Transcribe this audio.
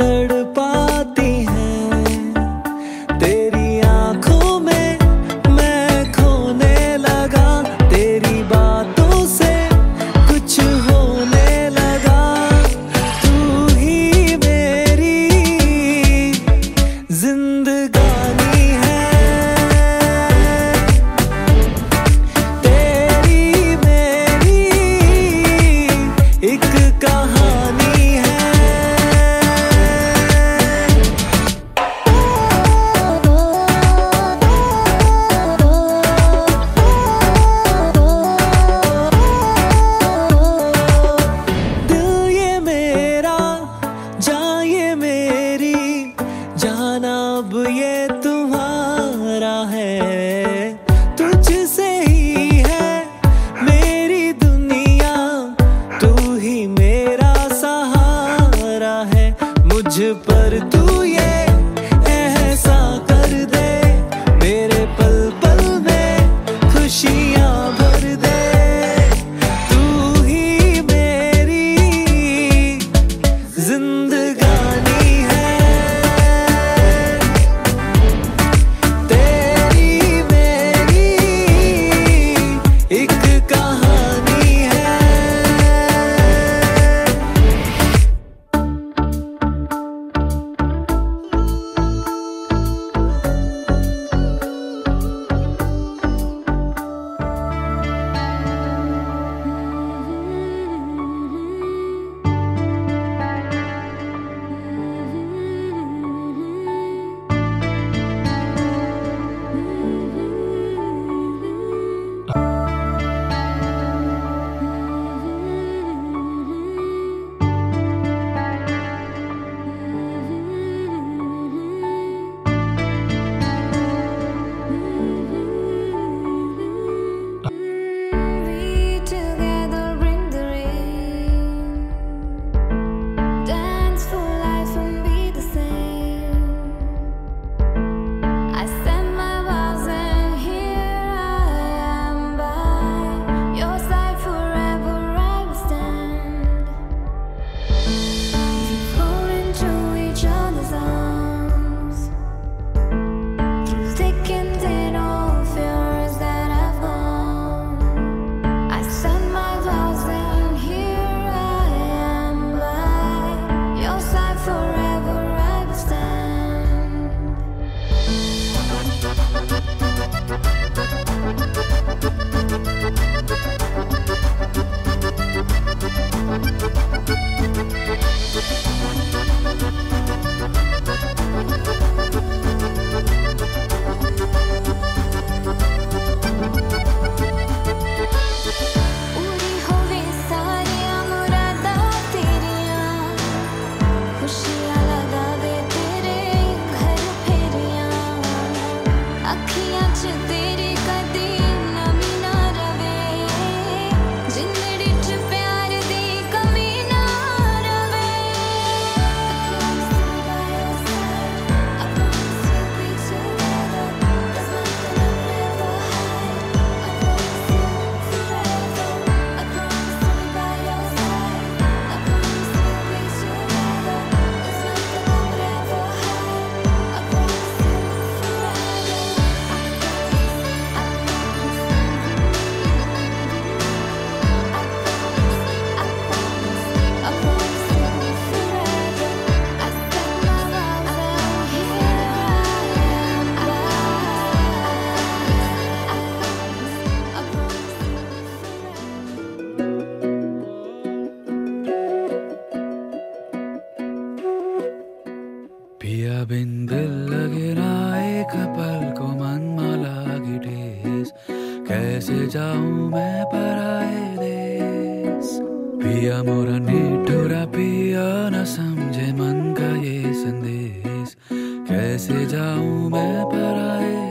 धड़ अब ये तुम्हारा है, तुझसे ही है मेरी दुनिया, तू ही मेरा सहारा है, मुझ पर तू ये जाऊँ मैं पराए देश पिया मोरा निठुरा, पिया न समझे मन का ये संदेश। कैसे जाऊँ मैं पराए